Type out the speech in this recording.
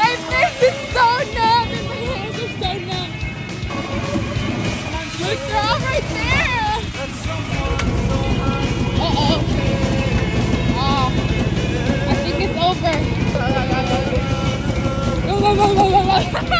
My face is so numb and my hands are so numb. Good girl right there. Uh-oh. Oh. I think it's over. Go, go, go, go, go, go.